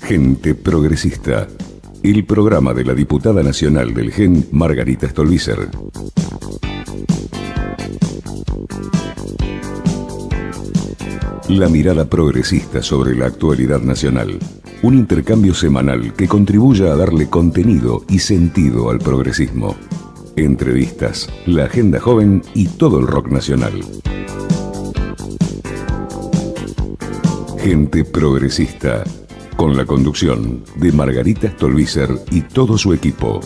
Gente Progresista. El programa de la diputada nacional del GEN, Margarita Stolbizer. La mirada progresista sobre la actualidad nacional. Un intercambio semanal que contribuya a darle contenido y sentido al progresismo. Entrevistas, la agenda joven y todo el rock nacional. Gente progresista con la conducción de Margarita Stolbizer y todo su equipo.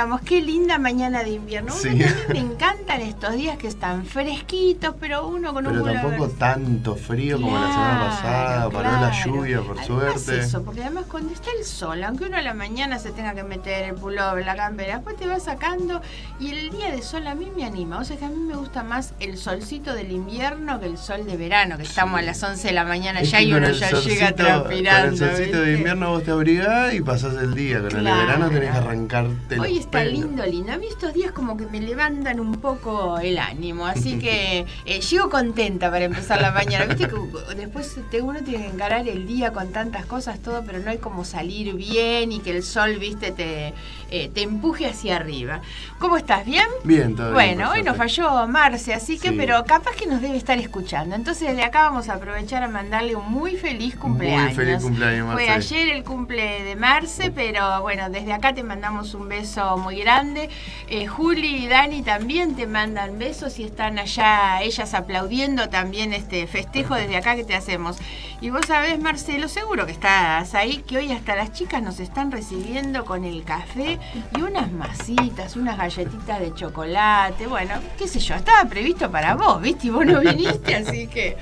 Andamos? Qué linda mañana de invierno. a mí me encantan estos días que están fresquitos, pero uno con un Pero tampoco tanto frío como la semana pasada, paró la lluvia, por suerte. eso, porque además cuando está el sol, aunque uno a la mañana se tenga que meter el pullover, la campera, después te va sacando y el día de sol a mí me anima. O sea que a mí me gusta más el solcito del invierno que el sol de verano, que estamos a las 11 de la mañana ya y uno ya llega transpirando. Con el solcito de invierno vos te abrigás y pasás el día, con el de verano tenés que arrancarte Hoy está lindo, lindo. A mí estos días como que me levantan un poco el ánimo, así que eh, llego contenta para empezar la mañana. Viste que después uno tiene que encarar el día con tantas cosas, todo, pero no hay como salir bien y que el sol, viste, te, eh, te empuje hacia arriba. ¿Cómo estás? ¿Bien? Bien, todo Bueno, hoy nos falló Marce, así que, pero capaz que nos debe estar escuchando. Entonces de acá vamos a aprovechar a mandarle un muy feliz cumpleaños. Muy feliz cumpleaños, Marce. Fue ayer el cumple de Marce, pero bueno, desde acá te mandamos un beso muy grande. Eh, Juli y Dani también te mandan besos y están allá ellas aplaudiendo también este festejo desde acá que te hacemos. Y vos sabés, Marcelo, seguro que estás ahí, que hoy hasta las chicas nos están recibiendo con el café y unas masitas, unas galletitas de chocolate. Bueno, qué sé yo, estaba previsto para vos, ¿viste? Y vos no viniste, así que...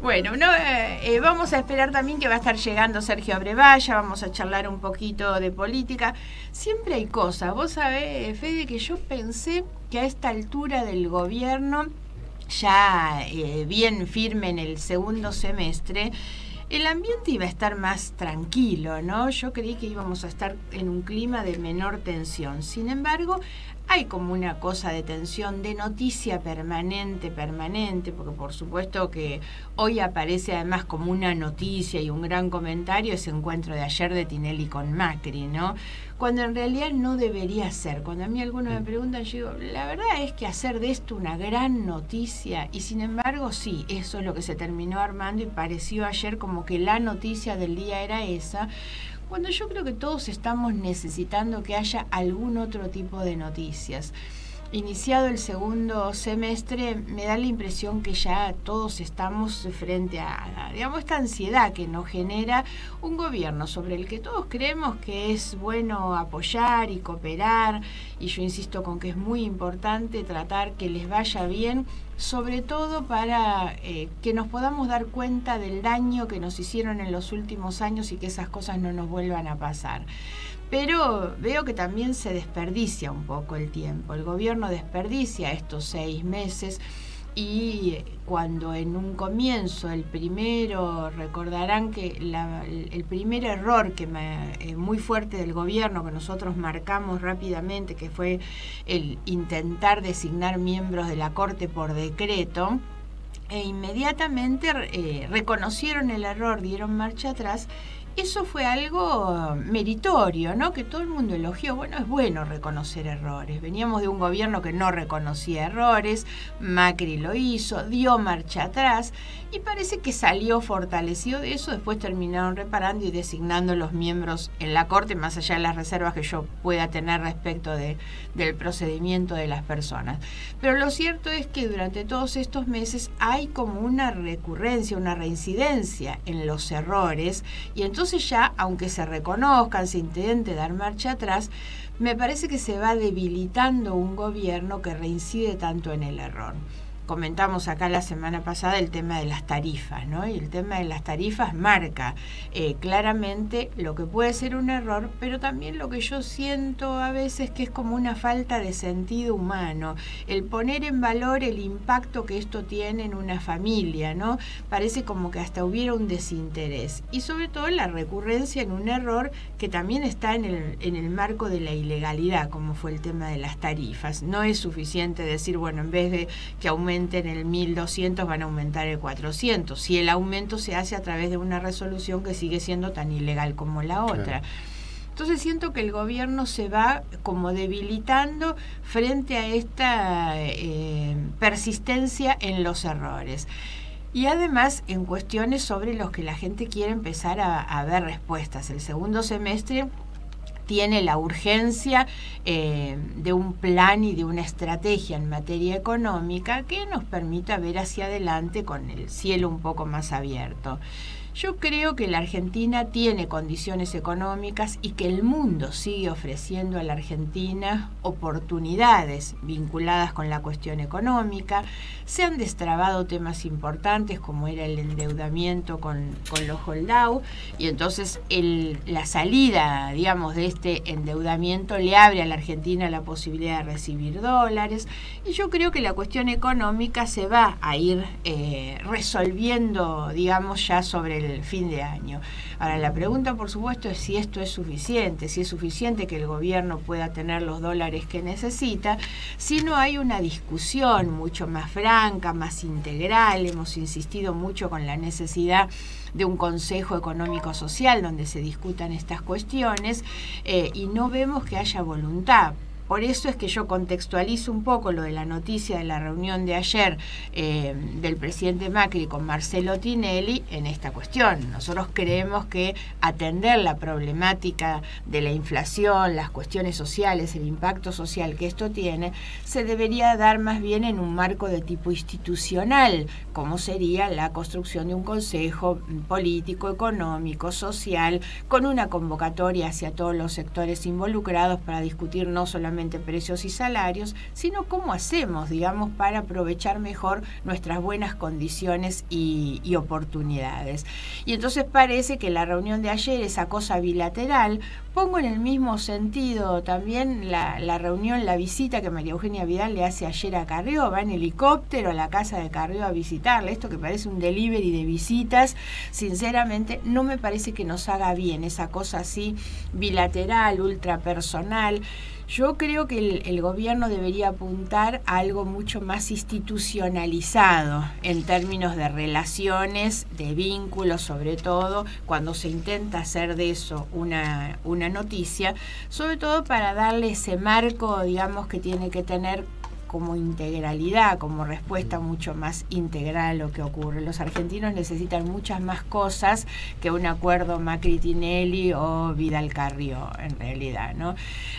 Bueno, no, eh, eh, vamos a esperar también que va a estar llegando Sergio Abrevaya, vamos a charlar un poquito de política. Siempre hay cosas. Vos sabés, Fede, que yo pensé que a esta altura del gobierno, ya eh, bien firme en el segundo semestre, el ambiente iba a estar más tranquilo, ¿no? Yo creí que íbamos a estar en un clima de menor tensión. Sin embargo, hay como una cosa de tensión, de noticia permanente, permanente, porque por supuesto que hoy aparece además como una noticia y un gran comentario ese encuentro de ayer de Tinelli con Macri, ¿no? Cuando en realidad no debería ser. Cuando a mí algunos me preguntan, yo digo, la verdad es que hacer de esto una gran noticia, y sin embargo sí, eso es lo que se terminó armando y pareció ayer como que la noticia del día era esa cuando yo creo que todos estamos necesitando que haya algún otro tipo de noticias. Iniciado el segundo semestre, me da la impresión que ya todos estamos frente a, digamos, esta ansiedad que nos genera un gobierno sobre el que todos creemos que es bueno apoyar y cooperar, y yo insisto con que es muy importante tratar que les vaya bien sobre todo para eh, que nos podamos dar cuenta del daño que nos hicieron en los últimos años y que esas cosas no nos vuelvan a pasar. Pero veo que también se desperdicia un poco el tiempo. El gobierno desperdicia estos seis meses y cuando en un comienzo, el primero, recordarán que el primer error que eh, muy fuerte del gobierno que nosotros marcamos rápidamente, que fue el intentar designar miembros de la Corte por decreto, e inmediatamente eh, reconocieron el error, dieron marcha atrás eso fue algo meritorio, ¿no? Que todo el mundo elogió. Bueno, es bueno reconocer errores. Veníamos de un gobierno que no reconocía errores, Macri lo hizo, dio marcha atrás y parece que salió fortalecido de eso. Después terminaron reparando y designando los miembros en la Corte, más allá de las reservas que yo pueda tener respecto de, del procedimiento de las personas. Pero lo cierto es que durante todos estos meses hay como una recurrencia, una reincidencia en los errores y entonces entonces ya, aunque se reconozcan, se intente dar marcha atrás, me parece que se va debilitando un gobierno que reincide tanto en el error comentamos acá la semana pasada el tema de las tarifas, ¿no? Y el tema de las tarifas marca eh, claramente lo que puede ser un error, pero también lo que yo siento a veces que es como una falta de sentido humano, el poner en valor el impacto que esto tiene en una familia, ¿no? Parece como que hasta hubiera un desinterés y sobre todo la recurrencia en un error que también está en el, en el marco de la ilegalidad, como fue el tema de las tarifas. No es suficiente decir, bueno, en vez de que aumente en el 1200 van a aumentar el 400, si el aumento se hace a través de una resolución que sigue siendo tan ilegal como la otra. Entonces siento que el gobierno se va como debilitando frente a esta eh, persistencia en los errores. Y además en cuestiones sobre los que la gente quiere empezar a, a ver respuestas. El segundo semestre tiene la urgencia eh, de un plan y de una estrategia en materia económica que nos permita ver hacia adelante con el cielo un poco más abierto. Yo creo que la Argentina tiene condiciones económicas y que el mundo sigue ofreciendo a la Argentina oportunidades vinculadas con la cuestión económica. Se han destrabado temas importantes como era el endeudamiento con, los holdau y entonces la salida, digamos, de este endeudamiento le abre a la Argentina la posibilidad de recibir dólares y yo creo que la cuestión económica se va a ir eh, resolviendo, digamos, ya sobre el el fin de año. Ahora, la pregunta, por supuesto, es si esto es suficiente, si es suficiente que el gobierno pueda tener los dólares que necesita, si no hay una discusión mucho más franca, más integral. Hemos insistido mucho con la necesidad de un Consejo Económico Social donde se discutan estas cuestiones eh, y no vemos que haya voluntad por eso es que yo contextualizo un poco lo de la noticia de la reunión de ayer eh, del presidente Macri con Marcelo Tinelli en esta cuestión. Nosotros creemos que atender la problemática de la inflación, las cuestiones sociales, el impacto social que esto tiene, se debería dar más bien en un marco de tipo institucional, como sería la construcción de un consejo político, económico, social, con una convocatoria hacia todos los sectores involucrados para discutir no solamente precios y salarios, sino cómo hacemos, digamos, para aprovechar mejor nuestras buenas condiciones y, oportunidades. Y entonces parece que la reunión de ayer, esa cosa bilateral, pongo en el mismo sentido también la, reunión, la visita que María Eugenia Vidal le hace ayer a Carrió, va en helicóptero a la casa de Carrió a visitarle, esto que parece un delivery de visitas, sinceramente no me parece que nos haga bien esa cosa así bilateral, ultra personal. Yo creo que el, gobierno debería apuntar a algo mucho más institucionalizado en términos de relaciones, de vínculos, sobre todo cuando se intenta hacer de eso una, una noticia, sobre todo para darle ese marco, digamos, que tiene que tener como integralidad, como respuesta mucho más integral a lo que ocurre. Los argentinos necesitan muchas más cosas que un acuerdo Macri-Tinelli o Vidal-Carrió, en realidad, ¿no?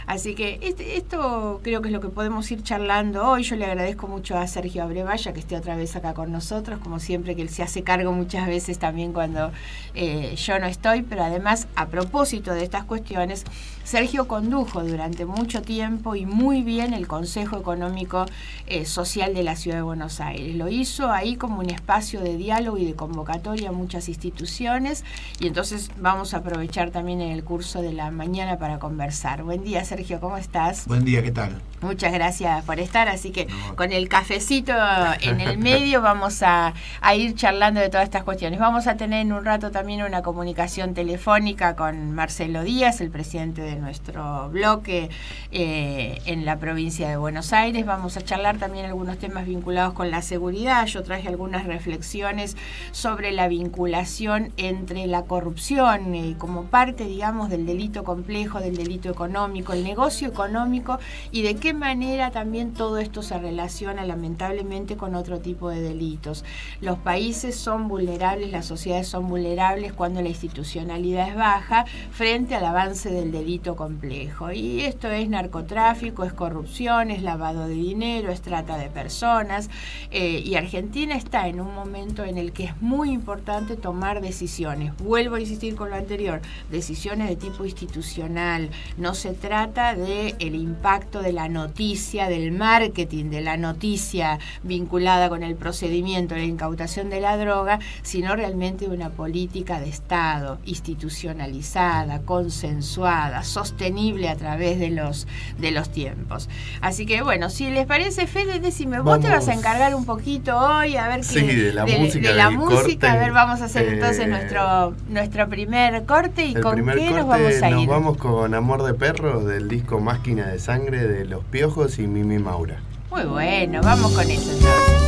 Así que este, esto creo que es lo que podemos ir charlando hoy. Yo le agradezco mucho a Sergio Abrevaya que esté otra vez acá con nosotros, como siempre que él se hace cargo muchas veces también cuando eh, yo no estoy, pero además a propósito de estas cuestiones, Sergio condujo durante mucho tiempo y muy bien el Consejo Económico eh, Social de la Ciudad de Buenos Aires. Lo hizo ahí como un espacio de diálogo y de convocatoria a muchas instituciones y entonces vamos a aprovechar también en el curso de la mañana para conversar. Buen día Sergio, ¿cómo estás? Buen día, ¿qué tal? Muchas gracias por estar, así que con el cafecito en el medio vamos a, ir charlando de todas estas cuestiones. Vamos a tener en un rato también una comunicación telefónica con Marcelo Díaz, el presidente de nuestro bloque eh, en la provincia de Buenos Aires. Vamos a charlar también algunos temas vinculados con la seguridad. Yo traje algunas reflexiones sobre la vinculación entre la corrupción y como parte, digamos, del delito complejo, del delito económico, el negocio económico y de qué manera también todo esto se relaciona lamentablemente con otro tipo de delitos. Los países son vulnerables, las sociedades son vulnerables cuando la institucionalidad es baja frente al avance del delito complejo. Y esto es narcotráfico, es corrupción, es lavado de dinero es trata de personas. Eh, y Argentina está en un momento en el que es muy importante tomar decisiones. Vuelvo a insistir con lo anterior, decisiones de tipo institucional. No se trata de el impacto de la noticia, del marketing de la noticia vinculada con el procedimiento, la incautación de la droga, sino realmente una política de Estado institucionalizada, consensuada, sostenible a través de los, de los tiempos. Así que bueno, si les parece, Fede, decime, vos te vas a encargar un poquito hoy, a ver qué... de la música. De la música, a ver, vamos a hacer entonces eh, nuestro, nuestro primer corte y con qué nos vamos a ir. Nos vamos con Amor de Perro del disco Máquina de Sangre de Los Piojos y Mimi Maura. Muy bueno, vamos con eso entonces.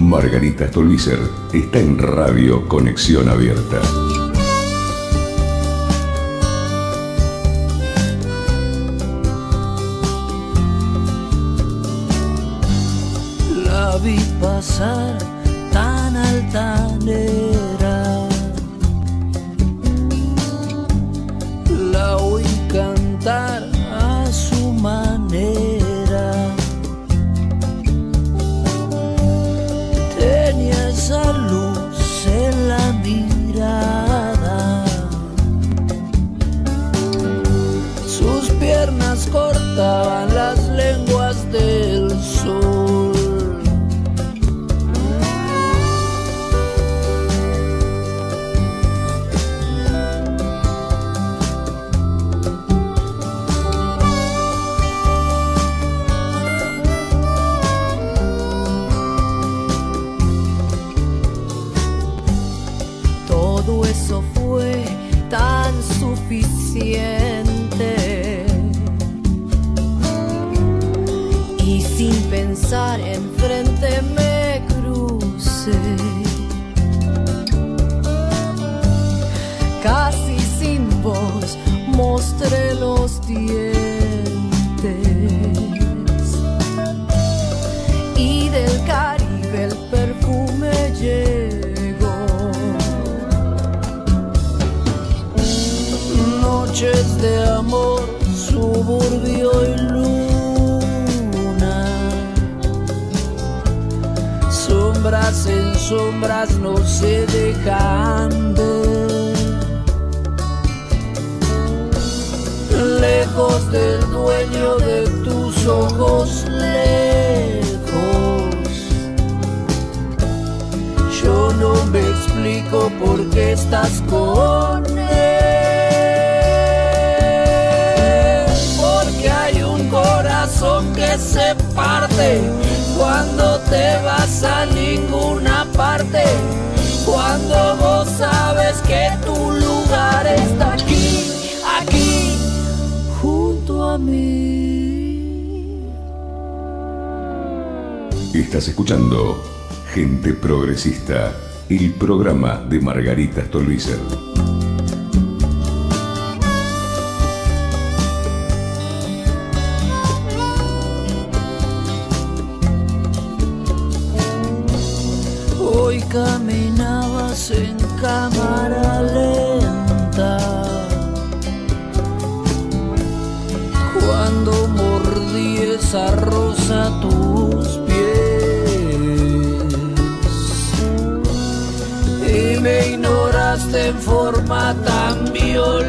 Margarita Stolbizer está en Radio Conexión Abierta. La vi pasar tan altanera. A su manera. Tenía esa luz en la mirada. Sus piernas cortaban las lenguas del sol. Mí. Estás escuchando Gente Progresista, el programa de Margarita Stolbizer. Hoy caminabas en cámara esa rosa tus pies. Y me ignoraste en forma tan violenta.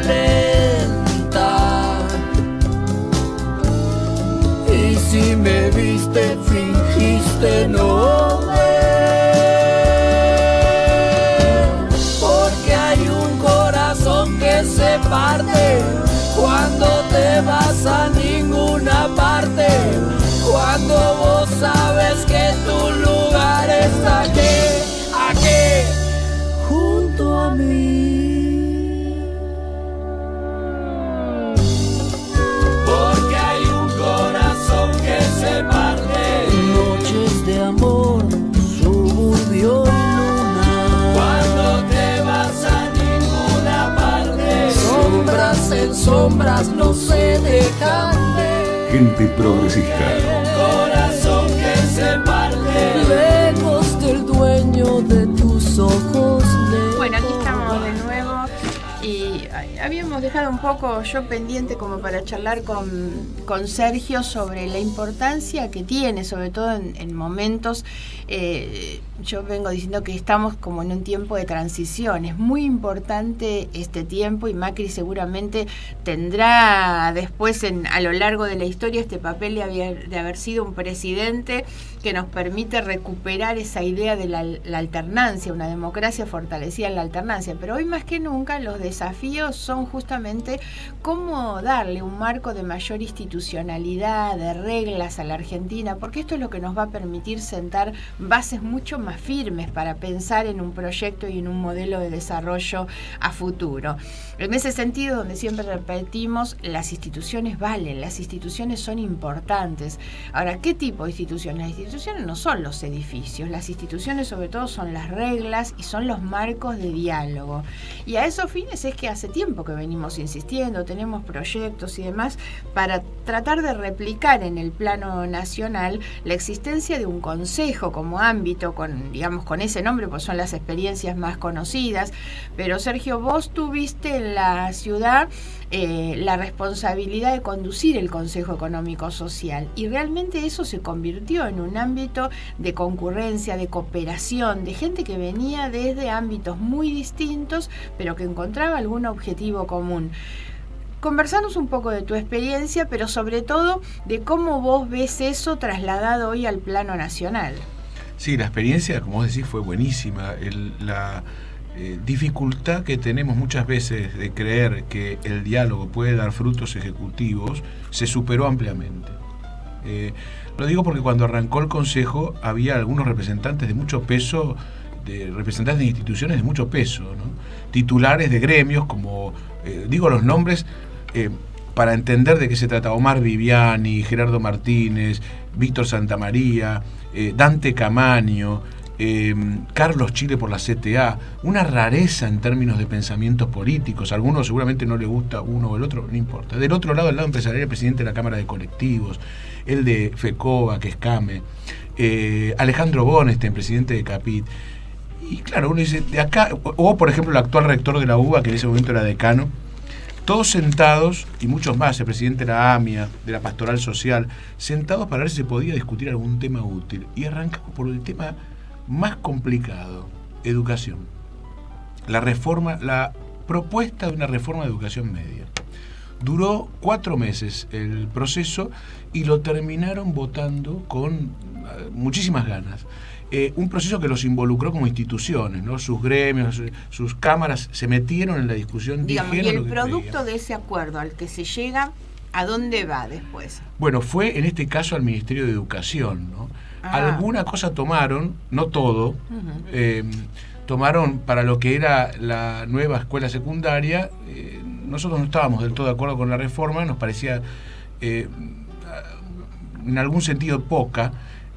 Y si me viste, fingiste no ver. Porque hay un corazón que se parte cuando te vas a. Vos sabes que tu lugar está aquí, aquí, junto a mí. Porque hay un corazón que se parte. Noches de amor, suburbio luna. Cuando te vas a ninguna parte. Sombras en sombras no se dejan. Gente Progresista. Corazón que se parte. Lejos del dueño de tus ojos. Habíamos dejado un poco yo pendiente como para charlar con, con Sergio sobre la importancia que tiene, sobre todo en, momentos, eh, yo vengo diciendo que estamos como en un tiempo de transición, es muy importante este tiempo y Macri seguramente tendrá después en, a lo largo de la historia este papel de haber, de haber sido un presidente que nos permite recuperar esa idea de la, la alternancia, una democracia fortalecida en la alternancia, pero hoy más que nunca los desafíos son justamente cómo darle un marco de mayor institucionalidad, de reglas a la Argentina, porque esto es lo que nos va a permitir sentar bases mucho más firmes para pensar en un proyecto y en un modelo de desarrollo a futuro. En ese sentido, donde siempre repetimos, las instituciones valen, las instituciones son importantes. Ahora, ¿qué tipo de instituciones? No son los edificios, las instituciones sobre todo son las reglas y son los marcos de diálogo. Y a esos fines es que hace tiempo que venimos insistiendo, tenemos proyectos y demás para tratar de replicar en el plano nacional la existencia de un consejo como ámbito, con, digamos, con ese nombre, pues son las experiencias más conocidas. Pero Sergio, vos tuviste en la ciudad eh, la responsabilidad de conducir el Consejo Económico Social y realmente eso se convirtió en un ámbito de concurrencia, de cooperación, de gente que venía desde ámbitos muy distintos, pero que encontraba algún objetivo común. Conversanos un poco de tu experiencia, pero sobre todo de cómo vos ves eso trasladado hoy al plano nacional. Sí, la experiencia, como vos decís, fue buenísima. Eh, dificultad que tenemos muchas veces de creer que el diálogo puede dar frutos ejecutivos se superó ampliamente. Eh, lo digo porque cuando arrancó el Consejo había algunos representantes de mucho peso, de representantes de instituciones de mucho peso, titulares de gremios, como eh, digo los nombres para entender de qué se trata, Omar Viviani, Gerardo Martínez, Víctor Santamaría, Dante Camaño, eh, Carlos Chile por la CTA, una rareza en términos de pensamientos políticos. A algunos seguramente no le gusta uno o el otro, no importa. Del otro lado, el lado empresarial, el presidente de la Cámara de Colectivos, el de FECOBA, que es CAME, eh, Alejandro Bonestein, presidente de CAPIT. Y claro, uno dice, de acá, o por ejemplo el actual rector de la UBA, que en ese momento era decano, todos sentados, y muchos más, el presidente de la AMIA, de la Pastoral Social, sentados para ver si se podía discutir algún tema útil. Y arrancamos por el tema más complicado, educación. La reforma, la propuesta de una reforma de educación media. Duró cuatro meses el proceso y lo terminaron votando con eh, muchísimas ganas. Eh, un proceso que los involucró como instituciones, ¿no? sus gremios, sus cámaras se metieron en la discusión. Digamos, y el producto de ese acuerdo al que se llega, ¿a dónde va después? Bueno, fue en este caso al Ministerio de Educación. ¿no? Ah. Alguna cosa tomaron, no todo, eh, tomaron para lo que era la nueva escuela secundaria. Eh, nosotros no estábamos del todo de acuerdo con la reforma, nos parecía eh, en algún sentido poca.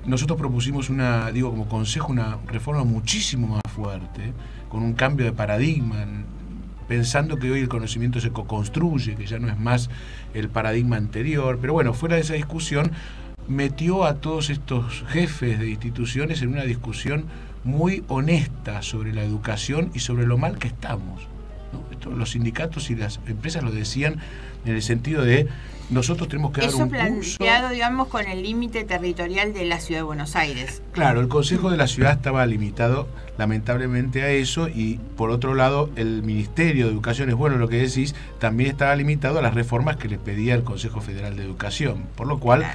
Nosotros propusimos una, digo, como consejo, una reforma muchísimo más fuerte, con un cambio de paradigma, pensando que hoy el conocimiento se co-construye, que ya no es más el paradigma anterior. Pero bueno, fuera de esa discusión, metió a todos estos jefes de instituciones en una discusión muy honesta sobre la educación y sobre lo mal que estamos. los sindicatos y las empresas lo decían en el sentido de nosotros tenemos que dar un planteado, digamos, con el límite territorial de la ciudad de Buenos Aires. Claro, el Consejo de la Ciudad estaba limitado lamentablemente a eso y por otro lado el Ministerio de Educación, es bueno lo que decís, también estaba limitado a las reformas que le pedía el Consejo Federal de Educación, por lo cual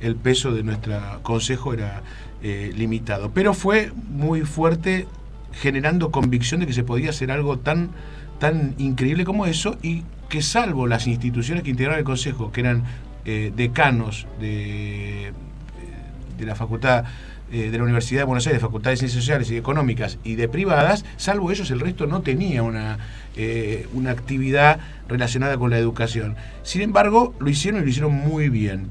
el peso de nuestro consejo era eh, limitado. Pero fue muy fuerte generando convicción de que se podía hacer algo tan, tan increíble como eso y que salvo las instituciones que integraron el consejo, que eran eh, decanos de, de la facultad eh, de la Universidad de Buenos Aires, de Facultad de Ciencias Sociales y Económicas y de privadas, salvo ellos el resto no tenía una, una actividad relacionada con la educación. Sin embargo, lo hicieron y lo hicieron muy bien.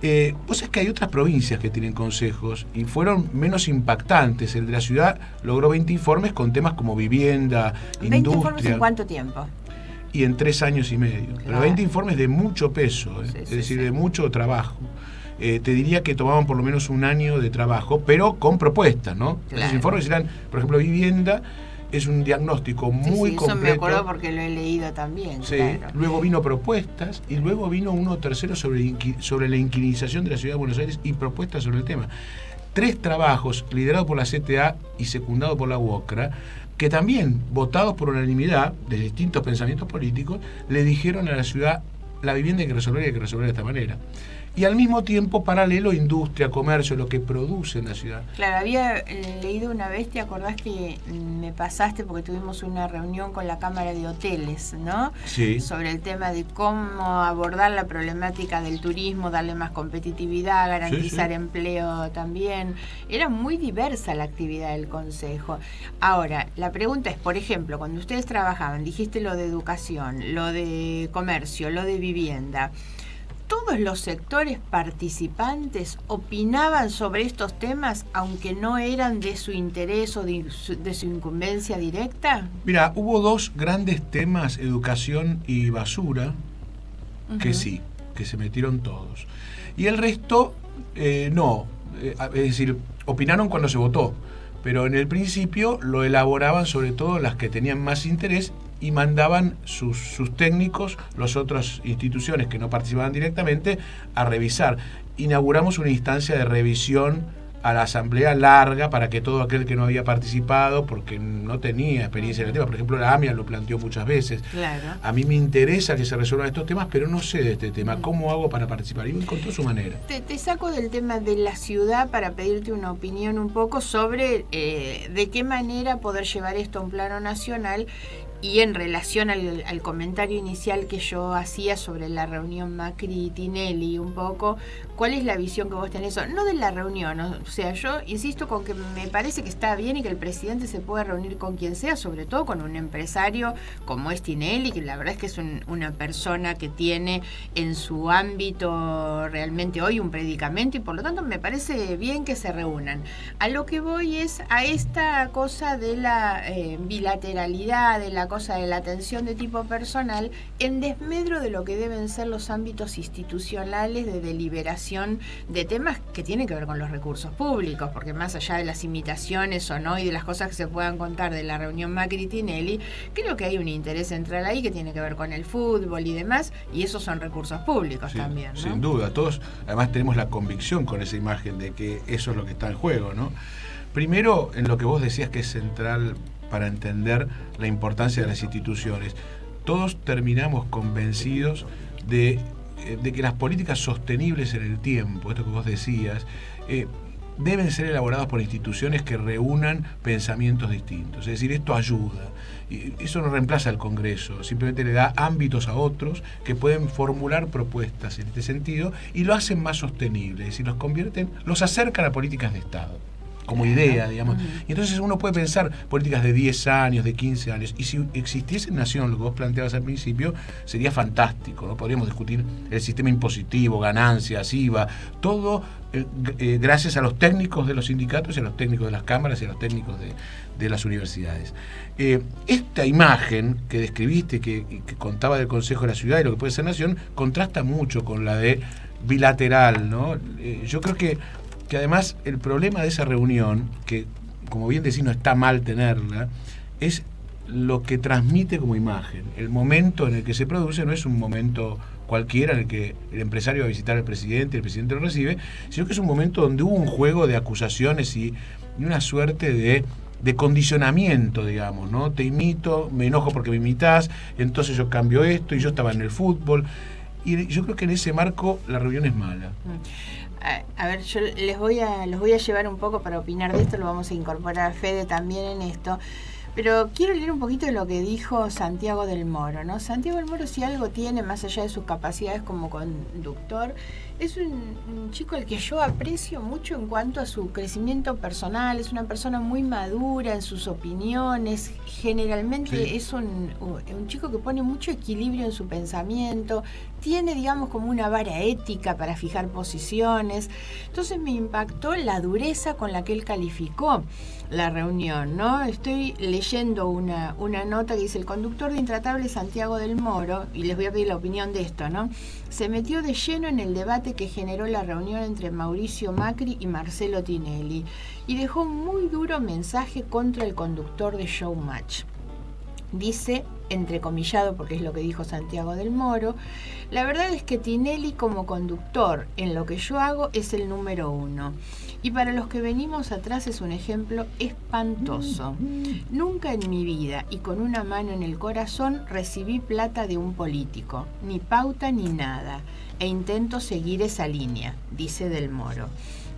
Eh, vos sabés que hay otras provincias que tienen consejos y fueron menos impactantes. El de la ciudad logró 20 informes con temas como vivienda, industria. ¿20 informes en cuánto tiempo? Y en tres años y medio. Pero 20 informes de mucho peso, ¿eh? es decir, de mucho trabajo. Eh, te diría que tomaban por lo menos un año de trabajo, pero con propuestas, ¿no? Los informes eran, por ejemplo, vivienda, es un diagnóstico Sí, muy sí, eso me acuerdo porque lo he leído también. Sí, claro. luego vino propuestas y luego vino uno tercero sobre, sobre la inquilinización de la ciudad de Buenos Aires y propuestas sobre el tema. Tres trabajos liderados por la CTA y secundados por la UOCRA, que también, votados por unanimidad de distintos pensamientos políticos, le dijeron a la ciudad la vivienda hay que resolver y hay que resolver de esta manera. Y al mismo tiempo, paralelo, industria, comercio, lo que produce en la ciudad. Claro, había eh, leído una vez, ¿te acordás que me pasaste porque tuvimos una reunión con la Cámara de Hoteles, ¿no? Sí. Sobre el tema de cómo abordar la problemática del turismo, darle más competitividad, garantizar sí. empleo también. Era muy diversa la actividad del Consejo. Ahora, la pregunta es, por ejemplo, cuando ustedes trabajaban, dijiste lo de educación, lo de comercio, lo de vivienda. ¿Todos los sectores participantes opinaban sobre estos temas aunque no eran de su interés o de su, de su incumbencia directa? Mira, hubo dos grandes temas, educación y basura, que sí, que se metieron todos. Y el resto, eh, no. Eh, es decir, opinaron cuando se votó, pero en el principio lo elaboraban sobre todo las que tenían más interés y mandaban sus, sus técnicos, las otras instituciones que no participaban directamente, a revisar. Inauguramos una instancia de revisión a la asamblea larga para que todo aquel que no había participado, porque no tenía experiencia en el tema, por ejemplo, la AMIA lo planteó muchas veces, Claro. a mí me interesa que se resuelvan estos temas, pero no sé de este tema. ¿Cómo hago para participar? Y me encontró su manera. Te, te saco del tema de la ciudad para pedirte una opinión un poco sobre eh, de qué manera poder llevar esto a un plano nacional y en relación al, comentario inicial que yo hacía sobre la reunión Macri-Tinelli un poco, ¿cuál es la visión que vos tenés? No de la reunión, o sea, yo insisto con que me parece que está bien y que el presidente se pueda reunir con quien sea, sobre todo con un empresario como es Tinelli, que la verdad es que es un- una persona que tiene en su ámbito realmente hoy un predicamento y por lo tanto me parece bien que se reúnan. A lo que voy es a esta cosa de la eh, bilateralidad, de la cosa de la atención de tipo personal, en desmedro de lo que deben ser los ámbitos institucionales de deliberación de temas que tienen que ver con los recursos públicos, porque más allá de las imitaciones o no y de las cosas que se puedan contar de la reunión Macri-Tinelli, creo que hay un interés central ahí que tiene que ver con el fútbol y demás, y esos son recursos públicos Sí, también. ¿no? Sin duda, todos además tenemos la convicción con esa imagen de que eso es lo que está en juego, ¿no? Primero, en lo que vos decías que es central para entender la importancia de las instituciones, todos terminamos convencidos de, eh, de que las políticas sostenibles en el tiempo, esto que vos decías, eh, deben ser elaboradas por instituciones que reúnan pensamientos distintos. Es decir, esto ayuda. Y eso no reemplaza al Congreso, simplemente le da ámbitos a otros que pueden formular propuestas en este sentido y lo hacen más sostenible, es decir, los convierten, los acercan a políticas de Estado como idea, digamos. Y entonces uno puede pensar políticas de 10 años, de 15 años, y si existiese Nación, lo que vos planteabas al principio, sería fantástico, ¿no? Podríamos discutir el sistema impositivo, ganancias, IVA, todo eh, eh, gracias a los técnicos de los sindicatos y a los técnicos de las cámaras y a los técnicos de, de las universidades. Eh, esta imagen que describiste, que, contaba del Consejo de la Ciudad y lo que puede ser Nación, contrasta mucho con la de bilateral, ¿no? Eh, yo creo que, que además el problema de esa reunión, que como bien decís no está mal tenerla, es lo que transmite como imagen. El momento en el que se produce no es un momento cualquiera en el que el empresario va a visitar al presidente, el presidente lo recibe, sino que es un momento donde hubo un juego de acusaciones y, y una suerte de, de condicionamiento, digamos, ¿no? Te imito, me enojo porque me imitas, entonces yo cambio esto y yo estaba en el fútbol. Y yo creo que en ese marco la reunión es mala. A, ver, yo les voy a los voy a llevar un poco para opinar de esto, lo vamos a incorporar a Fede también en esto. Pero quiero leer un poquito de lo que dijo Santiago del Moro, ¿no? Santiago del Moro si algo tiene más allá de sus capacidades como conductor, es un, un chico al que yo aprecio mucho en cuanto a su crecimiento personal, es una persona muy madura en sus opiniones, generalmente Sí. es un, un chico que pone mucho equilibrio en su pensamiento, tiene digamos como una vara ética para fijar posiciones, entonces me impactó la dureza con la que él calificó la reunión, ¿no? Estoy leyendo una, una nota que dice el conductor de Intratable Santiago del Moro, y les voy a pedir la opinión de esto, ¿no? Se metió de lleno en el debate que generó la reunión entre Mauricio Macri y Marcelo Tinelli y dejó un muy duro mensaje contra el conductor de Showmatch. Dice, entrecomillado porque es lo que dijo Santiago del Moro, la verdad es que Tinelli como conductor en lo que yo hago es el número uno. Y para los que venimos atrás es un ejemplo espantoso. Nunca en mi vida y con una mano en el corazón recibí plata de un político, ni pauta ni nada, e intento seguir esa línea, dice Del Moro.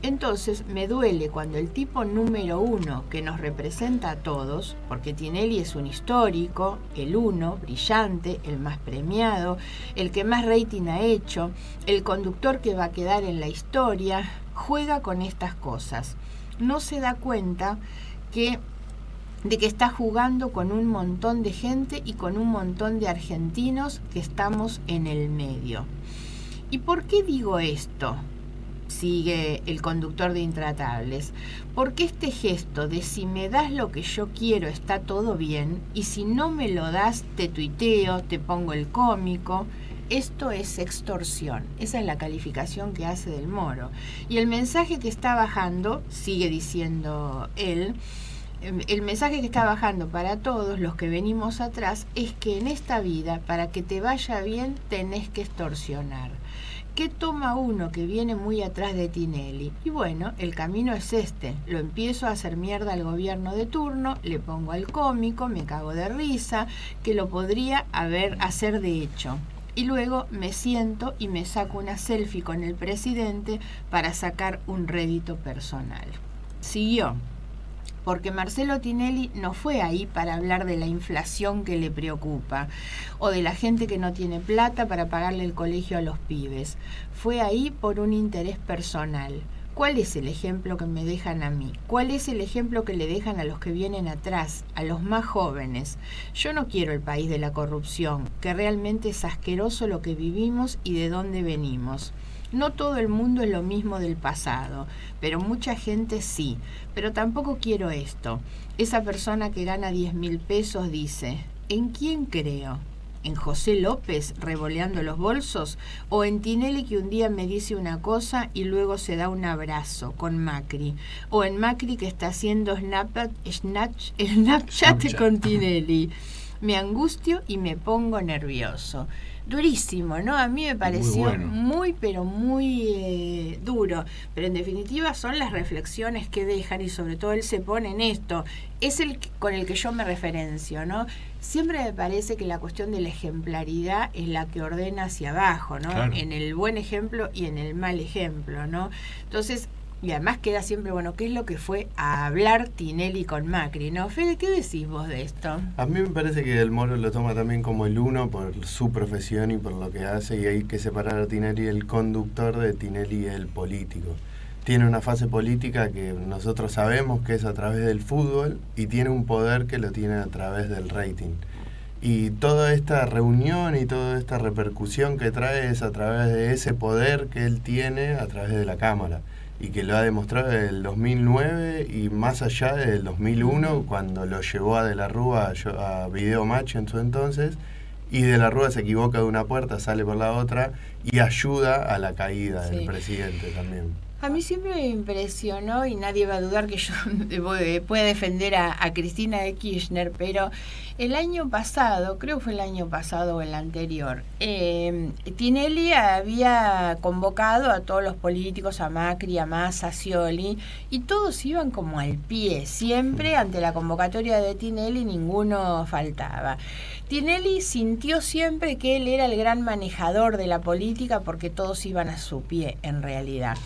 Entonces me duele cuando el tipo número uno que nos representa a todos, porque Tinelli es un histórico, el uno, brillante, el más premiado, el que más rating ha hecho, el conductor que va a quedar en la historia, juega con estas cosas. No se da cuenta que de que está jugando con un montón de gente y con un montón de argentinos que estamos en el medio. ¿Y por qué digo esto? sigue el conductor de Intratables, porque este gesto de si me das lo que yo quiero está todo bien y si no me lo das te tuiteo, te pongo el cómico, esto es extorsión. Esa es la calificación que hace del moro. Y el mensaje que está bajando, sigue diciendo él, em, el mensaje que está bajando para todos los que venimos atrás es que en esta vida, para que te vaya bien, tenés que extorsionar. ¿Qué toma uno que viene muy atrás de Tinelli? Y bueno, el camino es este. Lo empiezo a hacer mierda al gobierno de turno, le pongo al cómico, me cago de risa, que lo podría haber hacer de hecho y luego me siento y me saco una selfie con el presidente para sacar un rédito personal. Siguió, porque Marcelo Tinelli no fue ahí para hablar de la inflación que le preocupa o de la gente que no tiene plata para pagarle el colegio a los pibes. Fue ahí por un interés personal ¿Cuál es el ejemplo que me dejan a mí? ¿Cuál es el ejemplo que le dejan a los que vienen atrás, a los más jóvenes? Yo no quiero el país de la corrupción, que realmente es asqueroso lo que vivimos y de dónde venimos. No todo el mundo es lo mismo del pasado, pero mucha gente sí. Pero tampoco quiero esto. Esa persona que gana 10 mil pesos dice, ¿en quién creo? En José López revoleando los bolsos o en Tinelli que un día me dice una cosa y luego se da un abrazo con Macri o en Macri que está haciendo Snapchat, Snapchat con Tinelli. Me angustio y me pongo nervioso durísimo, ¿no? A mí me pareció muy, pero muy eh, duro. Pero en definitiva son las reflexiones que dejan y sobre todo él se pone en esto. Es el con el que yo me referencio, ¿no? Siempre me parece que la cuestión de la ejemplaridad es la que ordena hacia abajo, ¿no? En el buen ejemplo y en el mal ejemplo, ¿no? Entonces, y además queda siempre, bueno, ¿qué es lo que fue a hablar Tinelli con Macri? ¿No? Fede, ¿qué decís vos de esto? A mí me parece que el Moro lo toma también como el uno por su profesión y por lo que hace, y hay que separar a Tinelli el conductor de Tinelli el político. Tiene una fase política que nosotros sabemos que es a través del fútbol y tiene un poder que lo tiene a través del rating. Y toda esta reunión y toda esta repercusión que trae es a través de ese poder que él tiene a través de la cámara y que lo ha demostrado desde el 2009 y más allá del 2001 cuando lo llevó a De la Rúa a, Video Match en su entonces y De la Rúa se equivoca de una puerta, sale por la otra y ayuda a la caída del presidente también. A mí siempre me impresionó, y nadie va a dudar que yo pueda defender a, Cristina de Kirchner, pero el año pasado, creo que fue el año pasado o el anterior, eh, Tinelli había convocado a todos los políticos, a Macri, a Massa, a Scioli, y todos iban como al pie, siempre ante la convocatoria de Tinelli ninguno faltaba. Tinelli sintió siempre que él era el gran manejador de la política porque todos iban a su pie en realidad.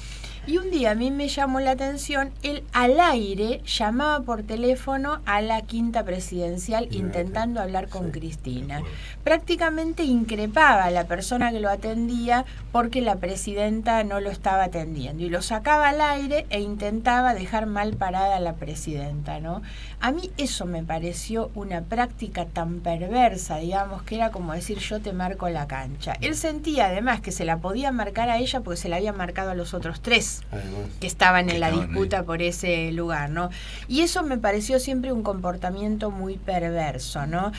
Y un día a mí me llamó la atención, él al aire llamaba por teléfono a la quinta presidencial intentando hablar con Cristina. Prácticamente increpaba a la persona que lo atendía porque la presidenta no lo estaba atendiendo y lo sacaba al aire e intentaba dejar mal parada a la presidenta, ¿no? A mí eso me pareció una práctica tan perversa, digamos, que era como decir yo te marco la cancha. Él sentía además que se la podía marcar a ella porque se la había marcado a los otros tres además, que estaban en la disputa por ese lugar, ¿no? Y eso me pareció siempre un comportamiento muy perverso, ¿no?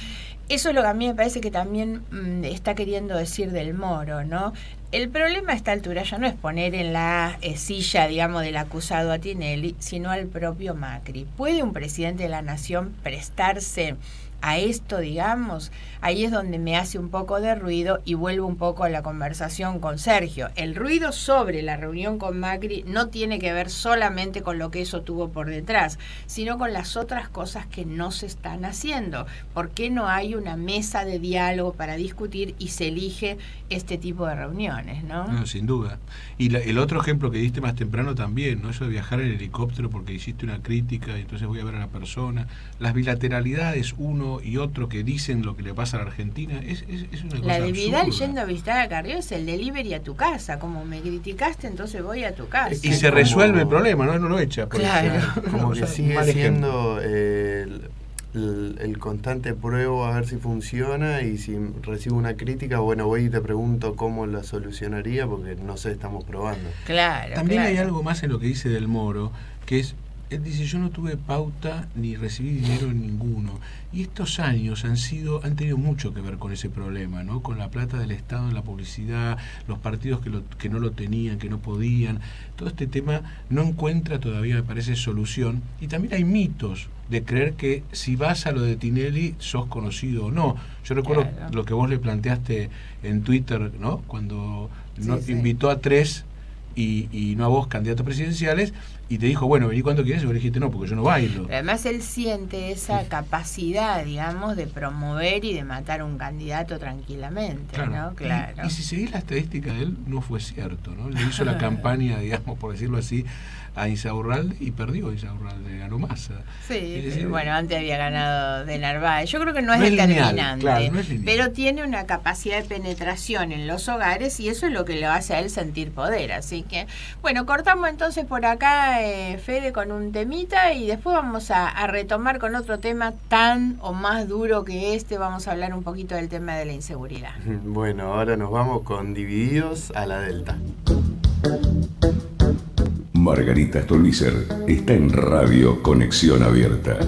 Eso es lo que a mí me parece que también mm, está queriendo decir del Moro, ¿no? El problema a esta altura ya no es poner en la eh, silla, digamos, del acusado a Tinelli, sino al propio Macri. ¿Puede un presidente de la nación prestarse a esto, digamos, ahí es donde me hace un poco de ruido y vuelvo un poco a la conversación con Sergio. El ruido sobre la reunión con Macri no tiene que ver solamente con lo que eso tuvo por detrás, sino con las otras cosas que no se están haciendo. ¿Por qué no hay una mesa de diálogo para discutir y se elige este tipo de reuniones, no? sin duda. Y el otro ejemplo que diste más temprano también, ¿no? Eso de viajar en helicóptero porque hiciste una crítica y entonces voy a ver a la persona. Las bilateralidades, uno y otro que dicen lo que le pasa a la Argentina, es, es, una cosa La de Vidal yendo a visitar a Carrió es el delivery a tu casa, como me criticaste, entonces voy a tu casa. Y se resuelve el problema, ¿no? No lo echa. Claro. Como que sigue siendo el, el, constante pruebo a ver si funciona y si recibo una crítica, bueno, voy y te pregunto cómo la solucionaría porque no sé, estamos probando. Claro. También hay algo más en lo que dice Del Moro, que es él dice, yo no tuve pauta ni recibí dinero en ninguno. Y estos años han sido, han tenido mucho que ver con ese problema, ¿no? Con la plata del Estado en la publicidad, los partidos que, lo, que no lo tenían, que no podían. Todo este tema no encuentra todavía, me parece, solución. Y también hay mitos de creer que si vas a lo de Tinelli sos conocido o no. Yo recuerdo lo que vos le planteaste en Twitter, ¿no? Cuando no, invitó a tres y, y no a vos candidatos presidenciales y te dijo, bueno, vení cuando quieras, y vos dijiste, no, porque yo no bailo. Además, él siente esa capacidad, digamos, de promover y de matar a un candidato tranquilamente, ¿no? Claro. Y, si seguís la estadística de él, no fue cierto, ¿no? Le hizo la campaña, digamos, por decirlo así, a Insaurralde y perdió Insaurralde, ganó Massa. Sí, bueno, antes había ganado de Narváez. Yo creo que no es determinante, pero tiene una capacidad de penetración en los hogares y eso es lo que lo hace a él sentir poder. Así que, bueno, cortamos entonces por acá eh, Fede con un temita y después vamos a, retomar con otro tema tan o más duro que este. Vamos a hablar un poquito del tema de la inseguridad. Bueno, ahora nos vamos con Divididos a la Delta. Margarita Stolbizer está en Radio Conexión Abierta.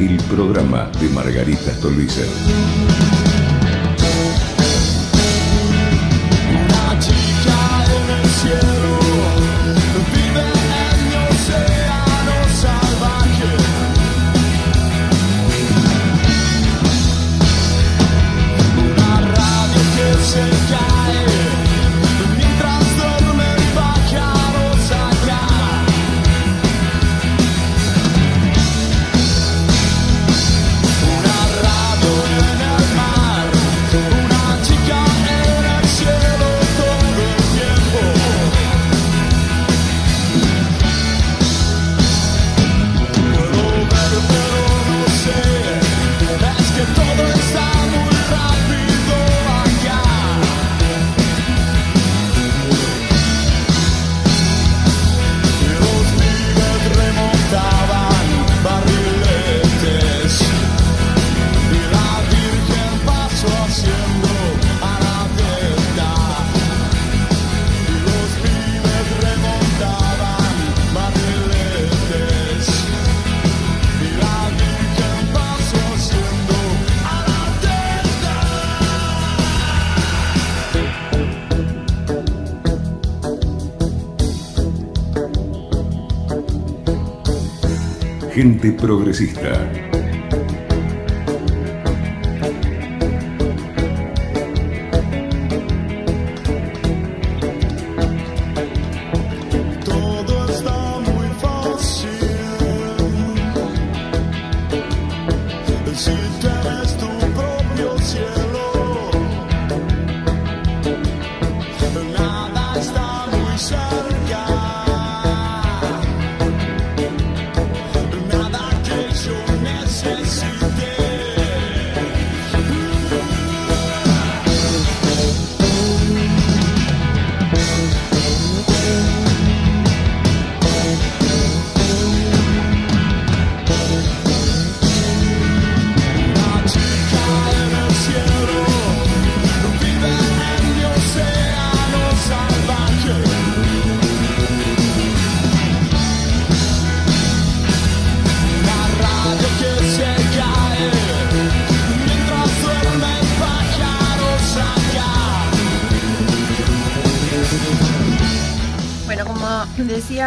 El programa de Margarita Stolbizer. Progresista.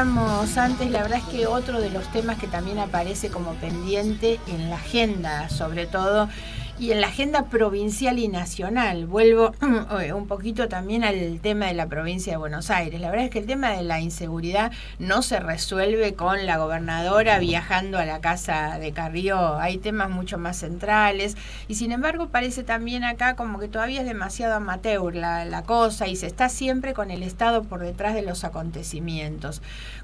Antes, la verdad es que otro de los temas que también aparece como pendiente en la agenda, sobre todo y en la agenda provincial y nacional. Vuelvo eh, un poquito también al tema de la provincia de Buenos Aires. La verdad es que el tema de la inseguridad no se resuelve con la gobernadora viajando a la casa de Carrió. Hay temas mucho más centrales y sin embargo parece también acá como que todavía es demasiado amateur la, la cosa y se está siempre con el Estado por detrás de los acontecimientos.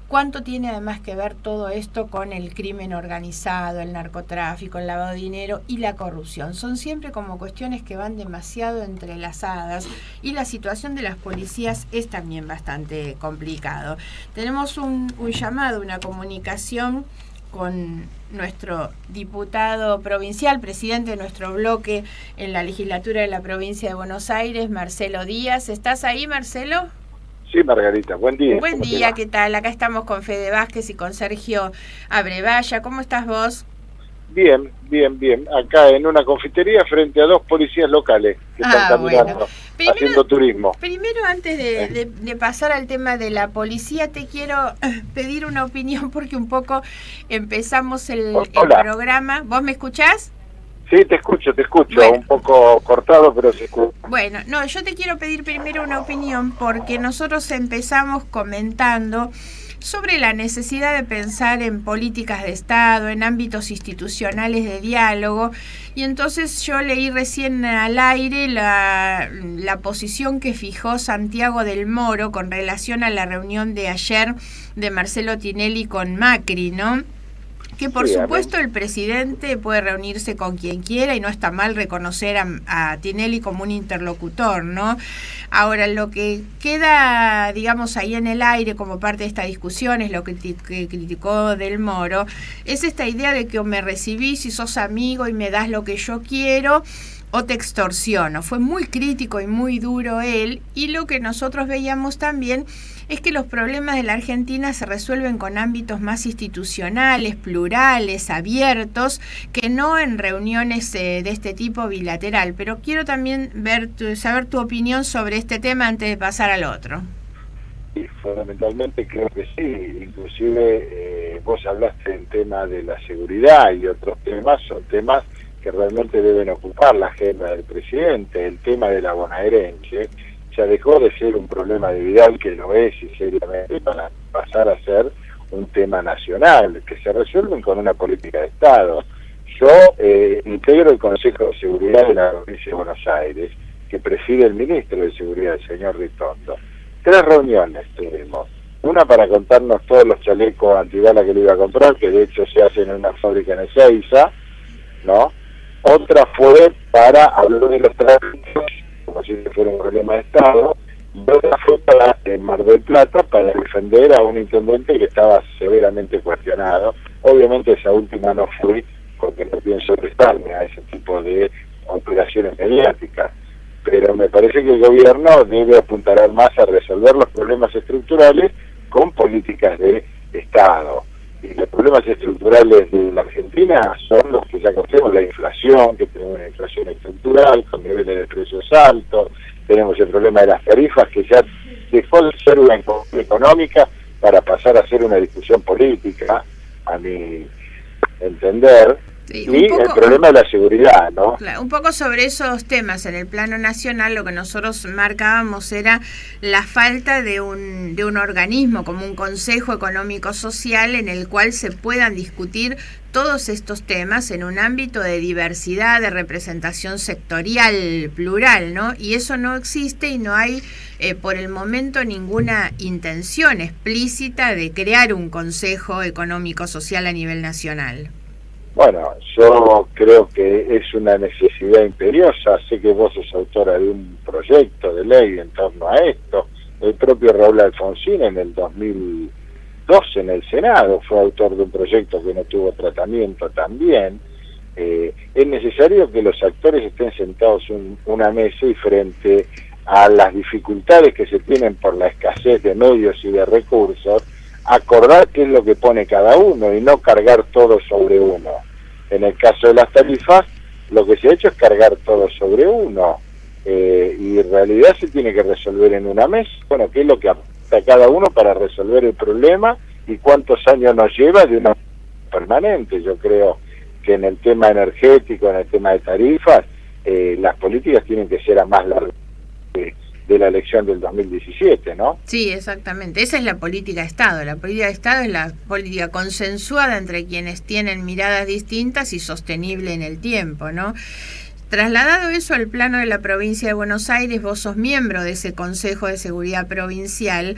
¿Cuánto tiene además que ver todo esto con el crimen organizado, el narcotráfico, el lavado de dinero y la corrupción? Son siempre como cuestiones que van demasiado entrelazadas y la situación de las policías es también bastante complicado. Tenemos un, llamado, una comunicación con nuestro diputado provincial, presidente de nuestro bloque en la legislatura de la provincia de Buenos Aires, Marcelo Díaz. ¿Estás ahí, Marcelo? Sí, Margarita, buen día. Buen día, ¿qué tal? Acá estamos con Fede Vázquez y con Sergio Abrevaya. ¿Cómo estás vos? Bien, bien, bien. Acá en una confitería frente a dos policías locales que están ah, caminando, haciendo turismo. Primero, antes de, pasar al tema de la policía, te quiero eh, pedir una opinión porque un poco empezamos el, el programa. ¿Vos me escuchás? Sí, te escucho, te escucho, un poco cortado, pero se escucha. Bueno, no, yo te quiero pedir primero una opinión porque nosotros empezamos comentando sobre la necesidad de pensar en políticas de Estado, en ámbitos institucionales de diálogo, y entonces yo leí recién al aire la, la posición que fijó Santiago del Moro con relación a la reunión de ayer de Marcelo Tinelli con Macri, ¿no? Que por supuesto el presidente puede reunirse con quien quiera y no está mal reconocer a, Tinelli como un interlocutor, ¿no? Ahora, lo que queda, digamos, ahí en el aire como parte de esta discusión, es lo que, que criticó Del Moro, es esta idea de que o me recibís y sos amigo y me das lo que yo quiero, o te extorsiono. Fue muy crítico y muy duro él, y lo que nosotros veíamos también es que los problemas de la Argentina se resuelven con ámbitos más institucionales, plurales, abiertos, que no en reuniones eh, de este tipo bilateral. Pero quiero también ver saber tu opinión sobre este tema antes de pasar al otro. Fundamentalmente creo que sí, inclusive eh, vos hablaste del tema de la seguridad y otros temas, son temas que realmente deben ocupar la agenda del presidente, el tema de la bonaerense, ya dejó de ser un problema de Vidal, que lo es y seriamente, para pasar a ser un tema nacional, que se resuelven con una política de Estado. Yo eh, integro el Consejo de Seguridad de la provincia de Buenos Aires, que preside el ministro de Seguridad, el señor Ritondo. Tres reuniones tuvimos. Una para contarnos todos los chalecos antibala que le iba a comprar, que de hecho se hacen en una fábrica en Ezeiza, ¿no? Otra fue para hablar de los tráficos fuera un problema de Estado, y otra fue para en Mar del Plata para defender a un intendente que estaba severamente cuestionado. Obviamente esa última no fui porque no pienso prestarme a ese tipo de operaciones mediáticas, pero me parece que el gobierno debe apuntar más a resolver los problemas estructurales con políticas de Estado. Y los problemas estructurales de la Argentina son los que ya conocemos, la inflación, que tenemos una inflación estructural con niveles de precios altos, tenemos el problema de las tarifas que ya dejó de ser una económica para pasar a ser una discusión política, a mi entender y el problema de la seguridad, ¿no? un poco sobre esos temas en el plano nacional, lo que nosotros marcábamos era la falta de un, de un organismo como un Consejo Económico Social en el cual se puedan discutir todos estos temas en un ámbito de diversidad, de representación sectorial plural, ¿no? Y eso no existe y no hay eh, por el momento ninguna intención explícita de crear un Consejo Económico Social a nivel nacional. Bueno, yo creo que es una necesidad imperiosa. Sé que vos sos autora de un proyecto de ley en torno a esto. El propio Raúl Alfonsín en el 2012 en el Senado fue autor de un proyecto que no tuvo tratamiento también. Eh, es necesario que los actores estén sentados en una mesa y frente a las dificultades que se tienen por la escasez de medios y de recursos, acordar qué es lo que pone cada uno y no cargar todo sobre uno. En el caso de las tarifas, lo que se ha hecho es cargar todo sobre uno. Eh, y en realidad se tiene que resolver en una mesa. Bueno, qué es lo que aporta cada uno para resolver el problema y cuántos años nos lleva de una permanente. Yo creo que en el tema energético, en el tema de tarifas, eh, las políticas tienen que ser a más largo de la elección del 2017, ¿no? Sí, exactamente. Esa es la política de Estado. La política de Estado es la política consensuada entre quienes tienen miradas distintas y sostenible en el tiempo, ¿no? Trasladado eso al plano de la provincia de Buenos Aires, vos sos miembro de ese Consejo de Seguridad Provincial.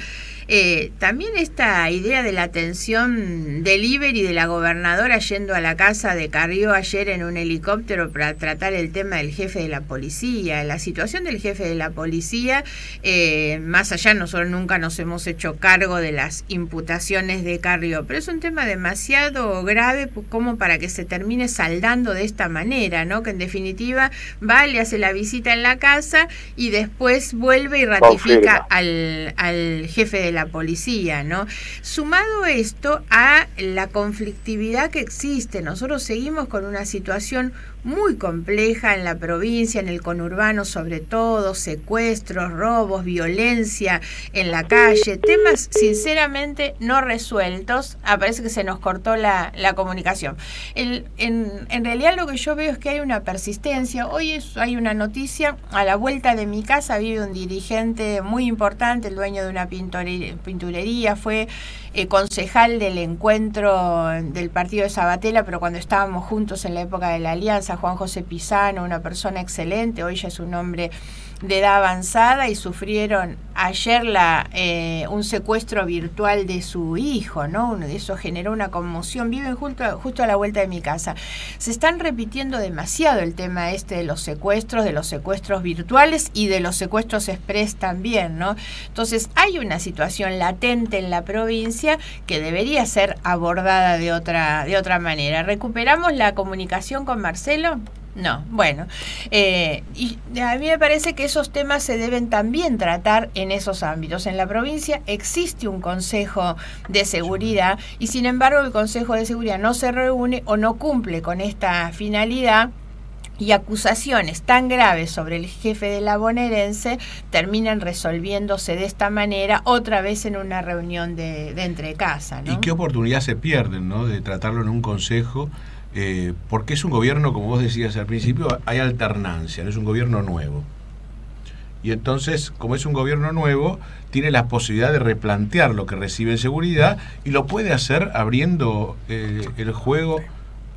Eh, también esta idea de la atención delivery de la gobernadora yendo a la casa de Carrió ayer en un helicóptero para tratar el tema del jefe de la policía. La situación del jefe de la policía, eh, más allá, nosotros nunca nos hemos hecho cargo de las imputaciones de Carrió, pero es un tema demasiado grave como para que se termine saldando de esta manera, ¿no? Que en definitiva va, le hace la visita en la casa y después vuelve y ratifica al, al jefe de la la policía, ¿no? Sumado esto a la conflictividad que existe, nosotros seguimos con una situación muy compleja en la provincia, en el conurbano sobre todo, secuestros, robos, violencia en la calle, temas sinceramente no resueltos. Ah, parece que se nos cortó la, comunicación. en, en, realidad lo que yo veo es que hay una persistencia. Hoy hay una noticia, a la vuelta de mi casa vive un dirigente muy importante, el dueño de una pinturería, fue eh, concejal del encuentro del partido de Sabatella, pero cuando estábamos juntos en la época de la Alianza, Juan José Pisano, una persona excelente, hoy ya es un hombre de edad avanzada y sufrieron ayer la, eh, un secuestro virtual de su hijo, ¿no? Eso generó una conmoción. Viven justo, justo a la vuelta de mi casa. Se están repitiendo demasiado el tema este de los secuestros, de los secuestros virtuales y de los secuestros express también, ¿no? Entonces hay una situación latente en la provincia que debería ser abordada de otra, de otra manera. ¿Recuperamos la comunicación con Marcelo? No, bueno, eh, y a mí me parece que esos temas se deben también tratar en esos ámbitos. En la provincia existe un Consejo de Seguridad y sin embargo el Consejo de Seguridad no se reúne o no cumple con esta finalidad y acusaciones tan graves sobre el jefe de la bonaerense terminan resolviéndose de esta manera otra vez en una reunión de, de entre casa. ¿Y qué oportunidad se pierden ¿no? de tratarlo en un consejo? Eh, porque es un gobierno, como vos decías al principio, hay alternancia, no es un gobierno nuevo. Y entonces, como es un gobierno nuevo, tiene la posibilidad de replantear lo que recibe en seguridad y lo puede hacer abriendo eh, el juego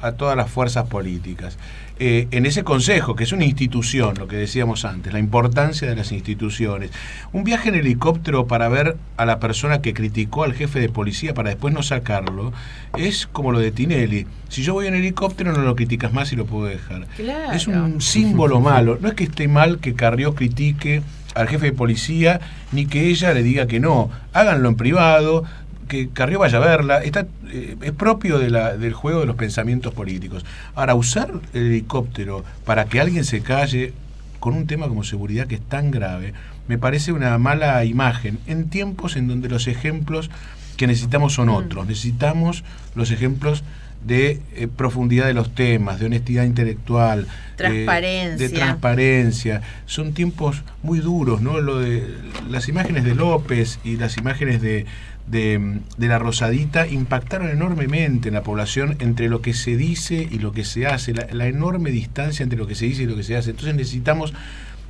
a todas las fuerzas políticas. Eh, en ese consejo, que es una institución, lo que decíamos antes, la importancia de las instituciones. Un viaje en helicóptero para ver a la persona que criticó al jefe de policía para después no sacarlo, es como lo de Tinelli. Si yo voy en helicóptero no lo criticas más y lo puedo dejar. Es un símbolo malo. No es que esté mal que Carrió critique al jefe de policía, ni que ella le diga que no. Háganlo en privado, que Carrió vaya a verla, está, eh, es propio de la, del juego de los pensamientos políticos. Ahora, usar el helicóptero para que alguien se calle con un tema como seguridad que es tan grave, me parece una mala imagen en tiempos en donde los ejemplos que necesitamos son otros. Necesitamos los ejemplos de eh, profundidad de los temas, de honestidad intelectual, transparencia. de transparencia. Son tiempos muy duros, ¿no? Lo de las imágenes de López y las imágenes de, de, la Rosadita impactaron enormemente en la población entre lo que se dice y lo que se hace, la enorme distancia entre lo que se dice y lo que se hace. Entonces necesitamos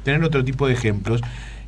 tener otro tipo de ejemplos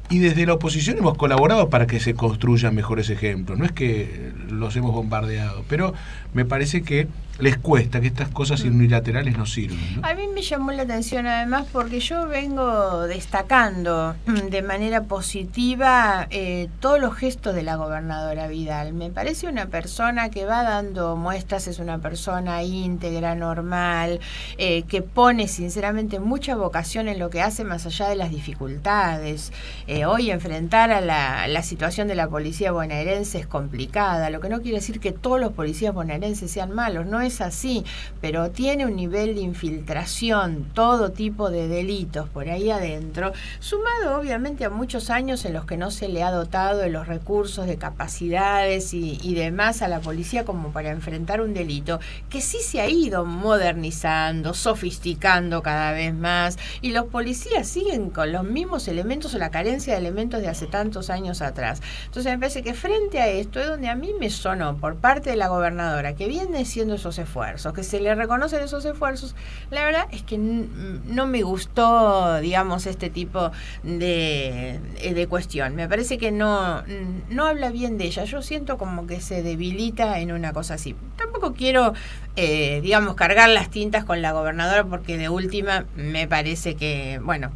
y desde la oposición hemos colaborado para que se construyan mejores ejemplos. No es que los hemos bombardeado, pero me parece que les cuesta que estas cosas mm. unilaterales no sirvan. A mí me llamó la atención además porque yo vengo destacando de manera positiva eh, todos los gestos de la gobernadora Vidal. Me parece una persona que va dando muestras, es una persona íntegra, normal, eh, que pone sinceramente mucha vocación en lo que hace más allá de las dificultades. Eh, hoy enfrentar a la, la situación de la policía bonaerense es complicada, lo que no quiere decir que todos los policías bonaerenses sean malos, no es así, pero tiene un nivel de infiltración, todo tipo de delitos por ahí adentro, sumado obviamente a muchos años en los que no se le ha dotado de los recursos, de capacidades y, demás a la policía como para enfrentar un delito, que sí se ha ido modernizando, sofisticando cada vez más, y los policías siguen con los mismos elementos o la carencia de elementos de hace tantos años atrás. Entonces me parece que frente a esto es donde a mí me sonó por parte de la gobernadora, que viene siendo esos esfuerzos, que se le reconocen esos esfuerzos. La verdad es que no me gustó, digamos, este tipo de, de cuestión. Me parece que no, no habla bien de ella. Yo siento como que se debilita en una cosa así. Tampoco quiero eh, digamos, cargar las tintas con la gobernadora porque de última me parece que, bueno,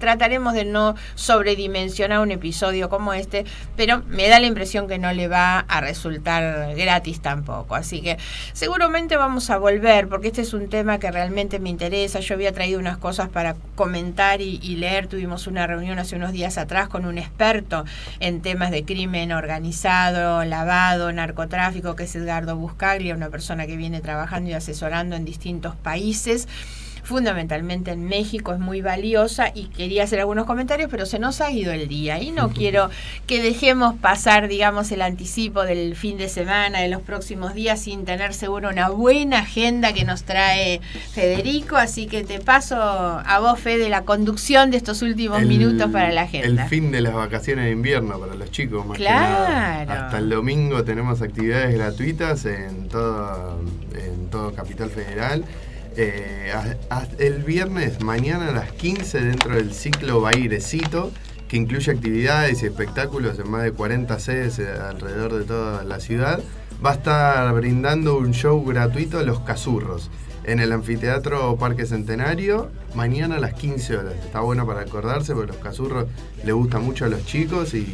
trataremos de no sobredimensionar un episodio como este, pero me da la impresión que no le va a resultar gratis tampoco. Así que seguramente vamos a volver porque este es un tema que realmente me interesa. Yo había traído unas cosas para comentar y, y leer. Tuvimos una reunión hace unos días atrás con un experto en temas de crimen organizado, lavado, narcotráfico, que es Edgardo Buscaglia, una persona que viene trabajando y asesorando en distintos países fundamentalmente en México, es muy valiosa y quería hacer algunos comentarios, pero se nos ha ido el día y no quiero que dejemos pasar, digamos, el anticipo del fin de semana, de los próximos días, sin tener seguro una buena agenda que nos trae Federico, así que te paso a vos, Fede, la conducción de estos últimos minutos para la agenda. El fin de las vacaciones de invierno para los chicos, más claro. Hasta el domingo tenemos actividades gratuitas en todo, en todo Capital Federal. El viernes, mañana a las 15, dentro del ciclo Bairecito, que incluye actividades y espectáculos en más de 40 sedes eh, alrededor de toda la ciudad, va a estar brindando un show gratuito a los Cazurros en el Anfiteatro Parque Centenario, mañana a las 15 horas. Está bueno para acordarse porque los Cazurros le gustan mucho a los chicos y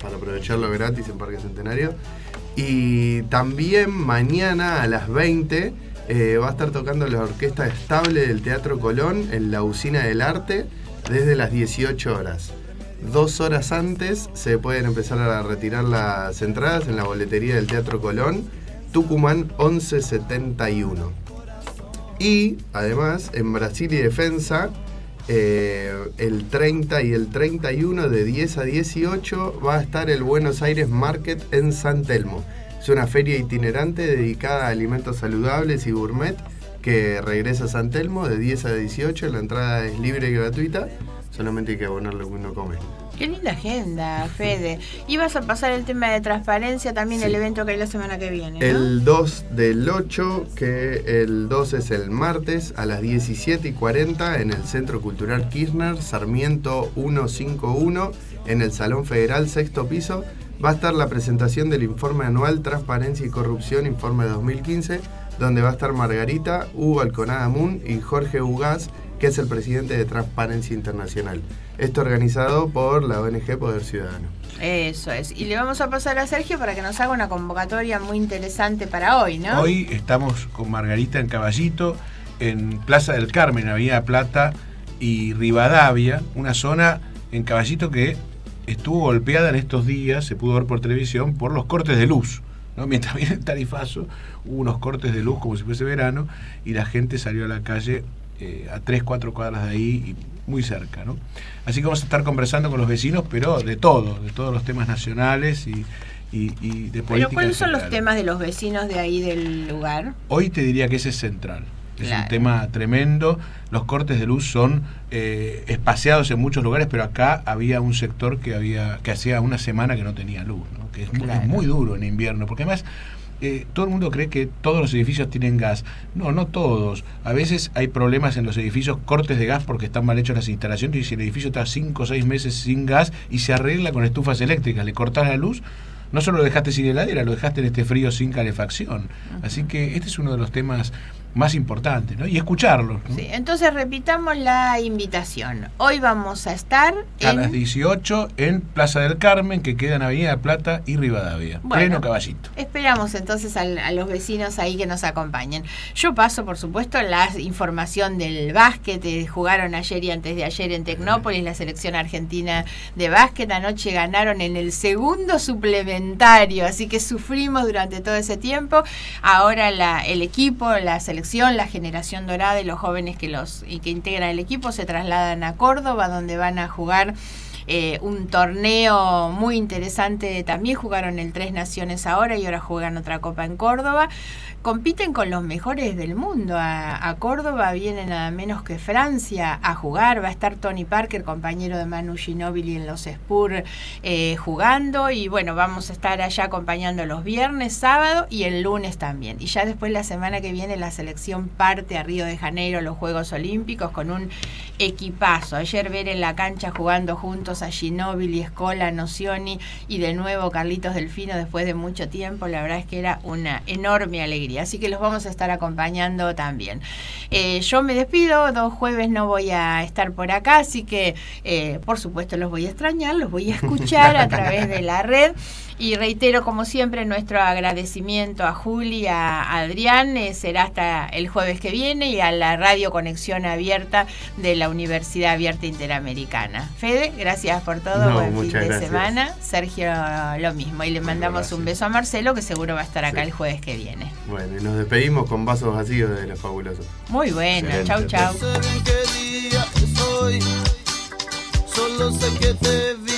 para aprovecharlo gratis en Parque Centenario. Y también mañana a las 20 eh, va a estar tocando la orquesta estable del Teatro Colón en la Usina del Arte desde las 18 horas. Dos horas antes se pueden empezar a retirar las entradas en la boletería del Teatro Colón, Tucumán 1171. Y además en Brasil y Defensa, eh, el 30 y el 31 de 10 a 18 va a estar el Buenos Aires Market en San Telmo. Es una feria itinerante dedicada a alimentos saludables y gourmet que regresa a San Telmo de 10 a 18. La entrada es libre y gratuita, solamente hay que abonar lo que uno come. Qué linda agenda, Fede. Y vas a pasar el tema de transparencia también, el evento que hay la semana que viene. El 2 del 8, que el 2 es el martes a las 17 y 40 en el Centro Cultural Kirchner, Sarmiento 151, en el Salón Federal, sexto piso va a estar la presentación del informe anual Transparencia y Corrupción, informe 2015, donde va a estar Margarita, Hugo Alconada Moon y Jorge Ugaz, que es el presidente de Transparencia Internacional. Esto organizado por la ONG Poder Ciudadano. Eso es. Y le vamos a pasar a Sergio para que nos haga una convocatoria muy interesante para hoy, ¿no? Hoy estamos con Margarita en Caballito, en Plaza del Carmen, Avenida Plata y Rivadavia, una zona en Caballito que estuvo golpeada en estos días, se pudo ver por televisión, por los cortes de luz. ¿no? Mientras viene el tarifazo, hubo unos cortes de luz como si fuese verano y la gente salió a la calle eh, a 3, 4 cuadras de ahí, y muy cerca. ¿no? Así que vamos a estar conversando con los vecinos, pero de todo, de todos los temas nacionales y, y, de política. ¿Pero cuáles son los temas de los vecinos de ahí del lugar? Hoy te diría que ese es central. Es un tema tremendo. Los cortes de luz son eh, espaciados en muchos lugares, pero acá había un sector que había que hacía una semana que no tenía luz, que es, muy, es muy duro en invierno, porque además eh, todo el mundo cree que todos los edificios tienen gas. No, no todos. A veces hay problemas en los edificios, cortes de gas porque están mal hechas las instalaciones y si el edificio está 5 o 6 meses sin gas y se arregla con estufas eléctricas, le cortas la luz, no solo lo dejaste sin heladera, lo dejaste en este frío sin calefacción. Así que este es uno de los temas más importante, ¿no? Y escucharlo. Sí, entonces repitamos la invitación. Hoy vamos a estar a las 18 en Plaza del Carmen, que queda en Avenida Plata y Rivadavia. pleno caballito. Esperamos entonces a, los vecinos ahí que nos acompañen. Yo paso, por supuesto, la información del básquet. Eh, jugaron ayer y antes de ayer en Tecnópolis la selección argentina de básquet. Anoche ganaron en el segundo suplementario, así que sufrimos durante todo ese tiempo. Ahora la, el equipo, la selección la generación dorada y los jóvenes que los y que integran el equipo se trasladan a Córdoba donde van a jugar eh, un torneo muy interesante. También jugaron el Tres Naciones ahora y ahora juegan otra copa en Córdoba compiten con los mejores del mundo. A, Córdoba viene nada menos que Francia a jugar. Va a estar Tony Parker, compañero de Manu Ginóbili en los Spurs, eh, jugando. Y bueno, vamos a estar allá acompañando los viernes, sábado y el lunes también. Y ya después la semana que viene la selección parte a Río de Janeiro, los Juegos Olímpicos, con un equipazo. Ayer ver en la cancha jugando juntos a Ginóbili, Escola, Nocioni y de nuevo Carlitos Delfino después de mucho tiempo. La verdad es que era una enorme alegría así que los vamos a estar acompañando también. Eh, yo me despido, dos jueves no voy a estar por acá, así que eh, por supuesto los voy a extrañar, los voy a escuchar a través de la red. Y reitero, como siempre, nuestro agradecimiento a Juli, a Adrián, eh, será hasta el jueves que viene y a la radio Conexión Abierta de la Universidad Abierta Interamericana. Fede, gracias por todo, buen fin de semana. Sergio, lo mismo. Y le mandamos un beso a Marcelo, que seguro va a estar acá el jueves que viene. Bueno, y nos despedimos con vasos vacíos de los fabulosos. Muy bueno, chau, chau. Solo sé que te